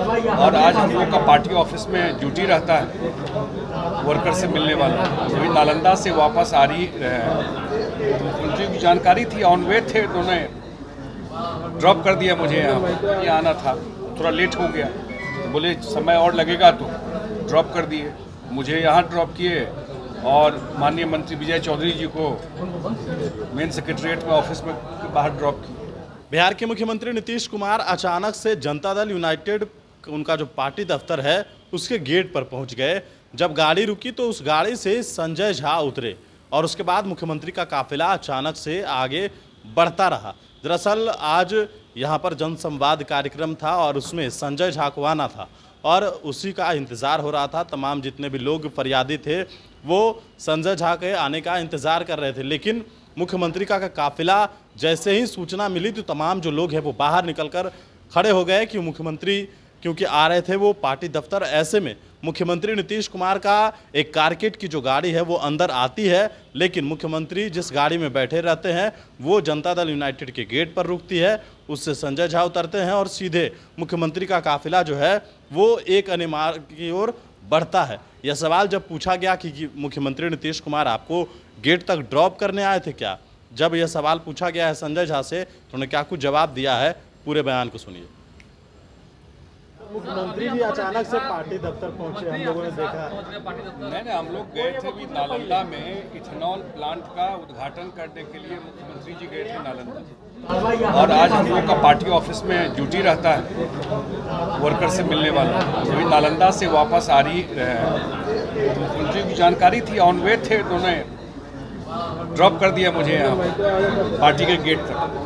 और आज हम लोग का पार्टी ऑफ़िस में ड्यूटी रहता है वर्कर से मिलने वाला। अभी नालंदा से वापस आ रही है मुख्यमंत्री की जानकारी थी ऑन वे थे, उन्होंने ड्रॉप कर दिया मुझे यहाँ ये आना था, थोड़ा लेट हो गया। बोले, समय और लगेगा तो ड्रॉप कर दिए। मुझे यहाँ ड्रॉप किए और माननीय मंत्री विजय चौधरी जी को मेन सेक्रेटरीट में ऑफ़िस में बाहर ड्रॉप किया। बिहार के मुख्यमंत्री नीतीश कुमार अचानक से जनता दल यूनाइटेड उनका जो पार्टी दफ्तर है, उसके गेट पर पहुँच गए। जब गाड़ी रुकी तो उस गाड़ी से संजय झा उतरे और उसके बाद मुख्यमंत्री का काफिला अचानक से आगे बढ़ता रहा। दरअसल आज यहाँ पर जनसंवाद कार्यक्रम था और उसमें संजय झा को आना था और उसी का इंतज़ार हो रहा था। तमाम जितने भी लोग फरियादी थे, वो संजय झा के आने का इंतज़ार कर रहे थे। लेकिन मुख्यमंत्री का काफिला जैसे ही सूचना मिली तो तमाम जो लोग हैं वो बाहर निकलकर खड़े हो गए कि मुख्यमंत्री क्योंकि आ रहे थे वो पार्टी दफ्तर ऐसे में। मुख्यमंत्री नीतीश कुमार का एक कारकेट की जो गाड़ी है वो अंदर आती है, लेकिन मुख्यमंत्री जिस गाड़ी में बैठे रहते हैं, वो जनता दल यूनाइटेड के गेट पर रुकती है, उससे संजय झा उतरते हैं और सीधे मुख्यमंत्री का काफिला जो है, वो एक अनिमार की ओर बढ़ता है। यह सवाल जब पूछा गया कि मुख्यमंत्री नीतीश कुमार आपको गेट तक ड्रॉप करने आए थे क्या? जब यह सवाल पूछा गया है संजय झा से तो उन्होंने क्या कुछ जवाब दिया है? पूरे बयान को सुनिए। मुख्यमंत्री भी अचानक से पार्टी दफ्तर पहुँचे, हम लोगों ने देखा। नहीं नहीं हम लोग गए थे भी नालंदा में इथेनॉल प्लांट का उद्घाटन करने के लिए, मुख्यमंत्री जी गए थे नालंदा। और आज हम लोग का पार्टी ऑफ़िस में ड्यूटी रहता है, वर्कर से मिलने वाला। अभी नालंदा से वापस आ रही मुख्यमंत्री की जानकारी थी ऑन वे थे, उन्होंने ड्रॉप कर दिया मुझे यहाँ, पार्टी के गेट तक।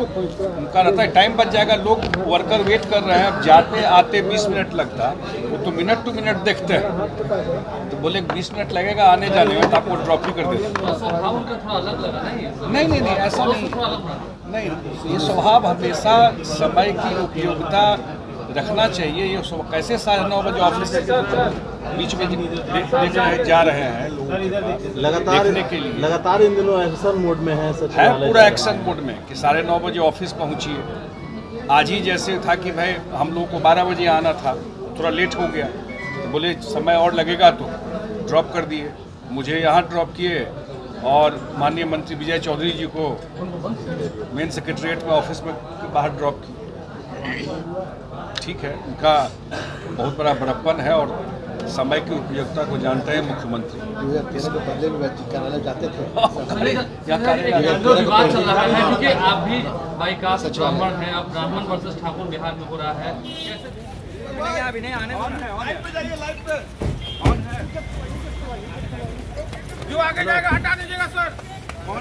उनका रहता है टाइम बच जाएगा लोग वर्कर वेट कर रहे हैं जाते आते 20 मिनट लगता वो तो मिनट टू मिनट देखते हैं। तो बोले 20 मिनट लगेगा आने जाने में तो आपको ड्रॉप ही कर देते नहीं नहीं नहीं ऐसा नहीं। नहीं ये स्वभाव हमेशा समय की उपयोगिता रखना चाहिए ये कैसे साढ़े नौ बजे ऑफ़िस बीच में जा रहे हैं लगातार के लिए। लगातार इन दिनों एक्शन मोड में है है पूरा एक्शन मोड में कि साढ़े नौ बजे ऑफ़िस पहुंचिए आज ही जैसे था कि भाई हम लोग को बारह बजे आना था थोड़ा लेट हो गया। तो बोले समय और लगेगा तो ड्रॉप कर दिए। मुझे यहाँ ड्रॉप किए और माननीय मंत्री विजय चौधरी जी को मेन सेक्रेटरीट में ऑफ़िस में बाहर ड्रॉप किया ठीक है उनका बहुत बड़ा बड़प्पन है और समय की उपयोगिता को जानते हैं मुख्यमंत्री। पहले भी कार्यालय जाते थे। विवाद चल रहा है क्योंकि आप भी ब्राह्मण हैं। अब ब्राह्मण वर्सेस ठाकुर बिहार में हो रहा है। अभी जो आगे जाएगा हटा दीजिएगा सर। ओ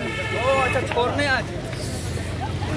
अच्छा छोड़ने आज।